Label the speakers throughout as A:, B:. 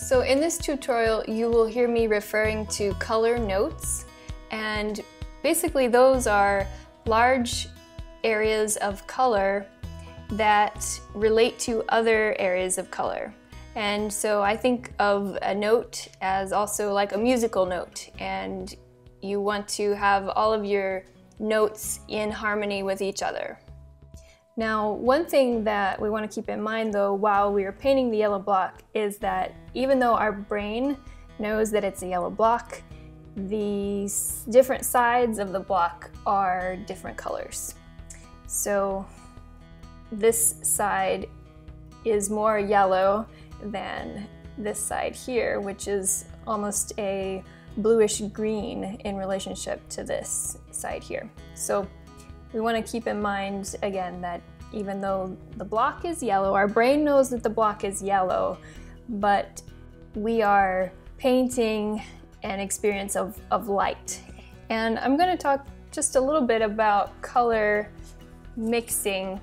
A: So in this tutorial, you will hear me referring to color notes, and basically those are large areas of color that relate to other areas of color. And so I think of a note as also like a musical note, and you want to have all of your notes in harmony with each other. Now, one thing that we want to keep in mind though while we are painting the yellow block is that even though our brain knows that it's a yellow block, the different sides of the block are different colors. So this side is more yellow than this side here, which is almost a bluish green in relationship to this side here. So we want to keep in mind again that even though the block is yellow, our brain knows that the block is yellow, but we are painting an experience of, of light. And I'm going to talk just a little bit about color mixing.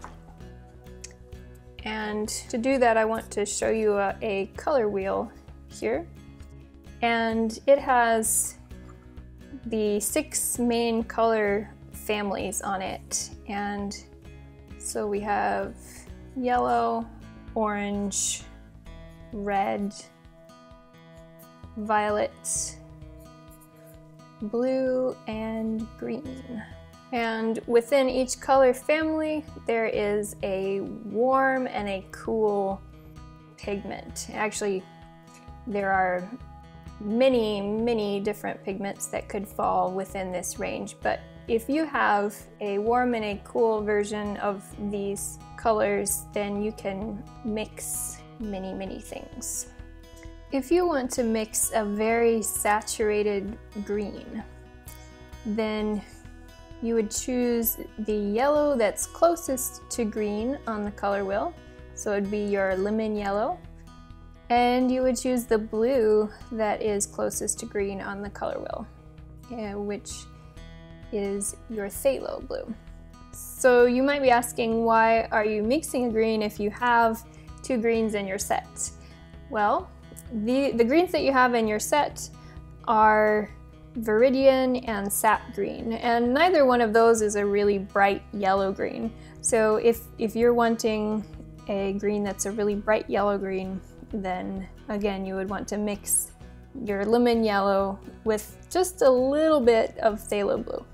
A: And to do that, I want to show you a, a color wheel here. And it has the six main color families on it. And so we have yellow, orange, red, violet, blue, and green. And within each color family, there is a warm and a cool pigment. Actually, there are many, many different pigments that could fall within this range, but if you have a warm and a cool version of these colors, then you can mix many, many things. If you want to mix a very saturated green, then you would choose the yellow that's closest to green on the color wheel. So it would be your lemon yellow. And you would choose the blue that is closest to green on the color wheel, eh, which is your phthalo blue. So you might be asking why are you mixing a green if you have two greens in your set? Well, the, the greens that you have in your set are Viridian and Sap Green, and neither one of those is a really bright yellow green. So if, if you're wanting a green that's a really bright yellow green, then again you would want to mix your lemon yellow with just a little bit of phthalo blue.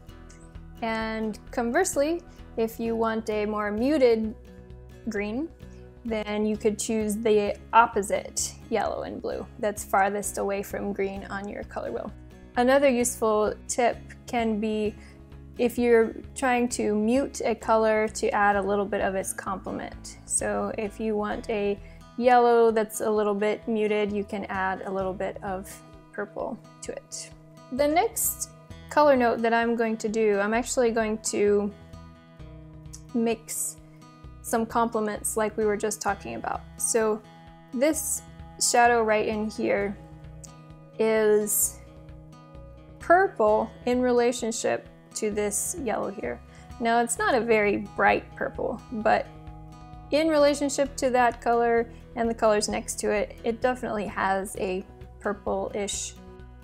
A: And conversely, if you want a more muted green, then you could choose the opposite yellow and blue that's farthest away from green on your color wheel. Another useful tip can be if you're trying to mute a color to add a little bit of its complement. So if you want a yellow that's a little bit muted, you can add a little bit of purple to it. The next color note that I'm going to do, I'm actually going to mix some complements like we were just talking about. So this shadow right in here is purple in relationship to this yellow here. Now it's not a very bright purple, but in relationship to that color and the colors next to it, it definitely has a purple-ish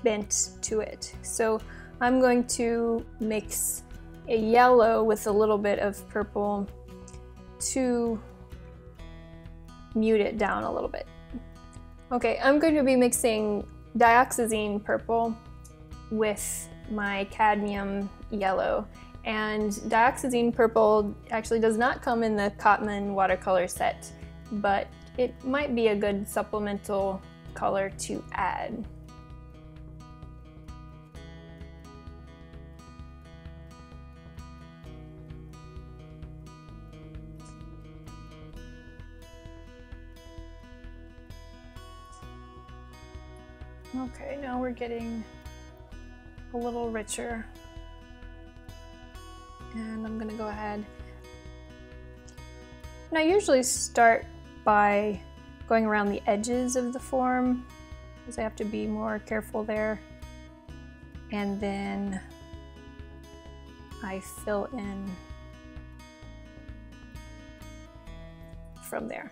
A: bent to it. So I'm going to mix a yellow with a little bit of purple to mute it down a little bit. Okay, I'm going to be mixing dioxazine purple with my cadmium yellow. And dioxazine purple actually does not come in the Cotman watercolor set, but it might be a good supplemental color to add. Okay, now we're getting a little richer. And I'm gonna go ahead. And I usually start by going around the edges of the form because I have to be more careful there. And then I fill in from there.